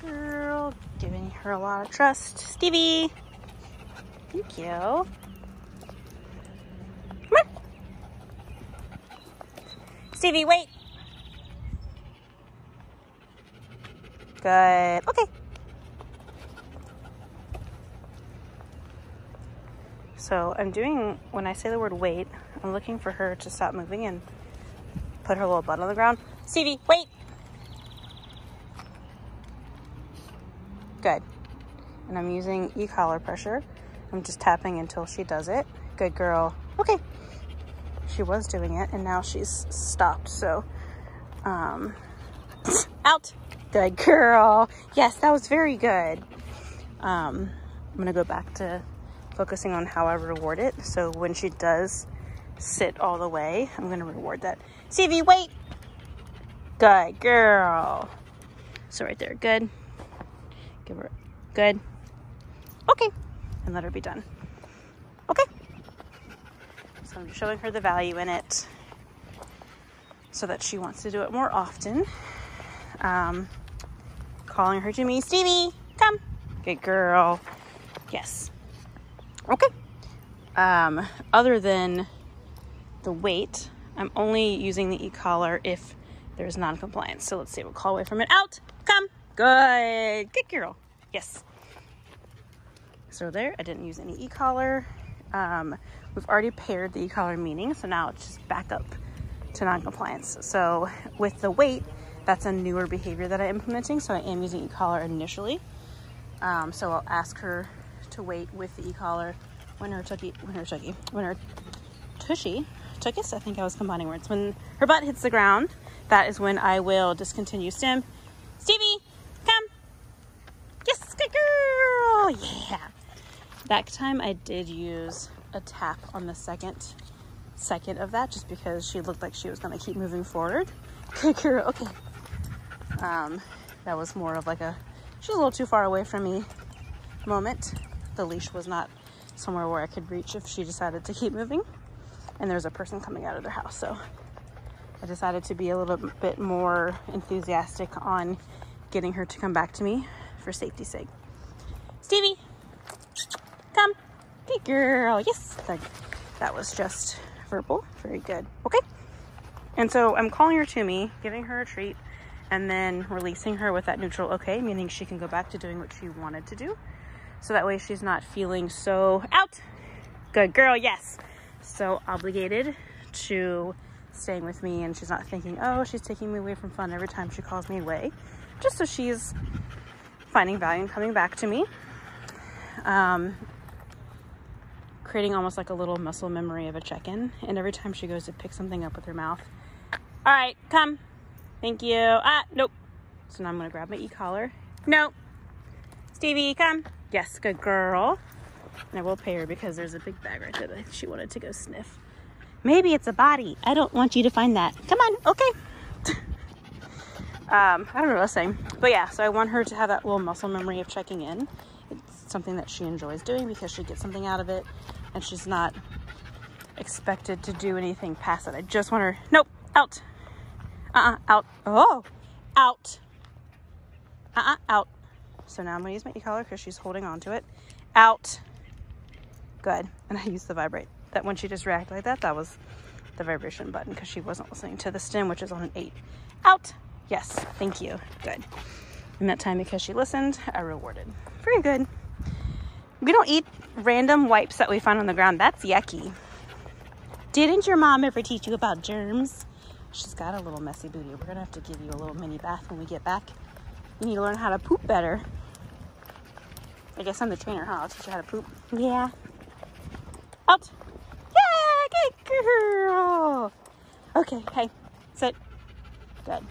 Girl, giving her a lot of trust. Stevie. Thank you. Stevie, wait. Good. Okay. So I'm doing, when I say the word wait, I'm looking for her to stop moving and put her little butt on the ground. Stevie, wait. Good. And I'm using e-collar pressure. I'm just tapping until she does it. Good girl. Okay. She was doing it and now she's stopped. So, um, out. Good girl. Yes, that was very good. Um, I'm gonna go back to focusing on how I reward it. So when she does sit all the way, I'm gonna reward that. Stevie, wait. Good girl. So right there, good. Give her, good. Okay, and let her be done. Okay. So I'm showing her the value in it so that she wants to do it more often. Um, calling her to me, Stevie, come. Good girl. Yes. Okay. Um, other than the wait, I'm only using the e-collar if there's non-compliance. So let's see, we'll call away from it. Out, come. Good, good girl. Yes. So there, I didn't use any e-collar. Um, we've already paired the e-collar meaning, so now it's just back up to non-compliance. So with the wait, that's a newer behavior that I'm implementing. So I am using e-collar initially. Um, so I'll ask her to wait with the e-collar when her tucky, when her tucky, when her tushy, tuchus, I think I was combining words. When her butt hits the ground, that is when I will discontinue stim. Stevie, come. Yes, good girl. Yeah. That time I did use a tap on the second second of that just because she looked like she was going to keep moving forward. Good. Okay. Um, that was more of like a, she's a little too far away from me moment. The leash was not somewhere where I could reach if she decided to keep moving. And there's a person coming out of their house. So I decided to be a little bit more enthusiastic on getting her to come back to me for safety's sake. Stevie, come. Good girl. Yes. That, was just verbal. Very good. Okay. And so I'm calling her to me, giving her a treat, and then releasing her with that neutral okay, meaning she can go back to doing what she wanted to do. So that way she's not feeling so out. Good girl, yes. So obligated to staying with me and she's not thinking, oh, she's taking me away from fun every time she calls me away. Just so she's finding value and coming back to me. Um, creating almost like a little muscle memory of a check-in. And every time she goes to pick something up with her mouth, all right, come. Thank you. Ah, nope. So now I'm gonna grab my e-collar. Nope. Stevie, come. Yes, good girl. And I will pay her because there's a big bag right there that she wanted to go sniff. Maybe it's a body. I don't want you to find that. Come on, okay. um, I don't know what I was saying. But yeah, so I want her to have that little muscle memory of checking in. Something that she enjoys doing because she gets something out of it and she's not expected to do anything past it. I just want her, nope, out. Uh-uh, out. Oh, out. Uh-uh, out. So now I'm gonna use my e-collar because she's holding on to it. Out. Good. And I used the vibrate. That when she just reacted like that, that was the vibration button because she wasn't listening to the stim, which is on an eight. Out. Yes, thank you. Good. And that time because she listened, I rewarded. Very good. We don't eat random wipes that we find on the ground. That's yucky. Didn't your mom ever teach you about germs? She's got a little messy booty. We're gonna have to give you a little mini bath when we get back. You need to learn how to poop better. I guess I'm the trainer, huh? I'll teach you how to poop. Yeah. Out. Yeah, good girl. Okay, hey, sit. Good.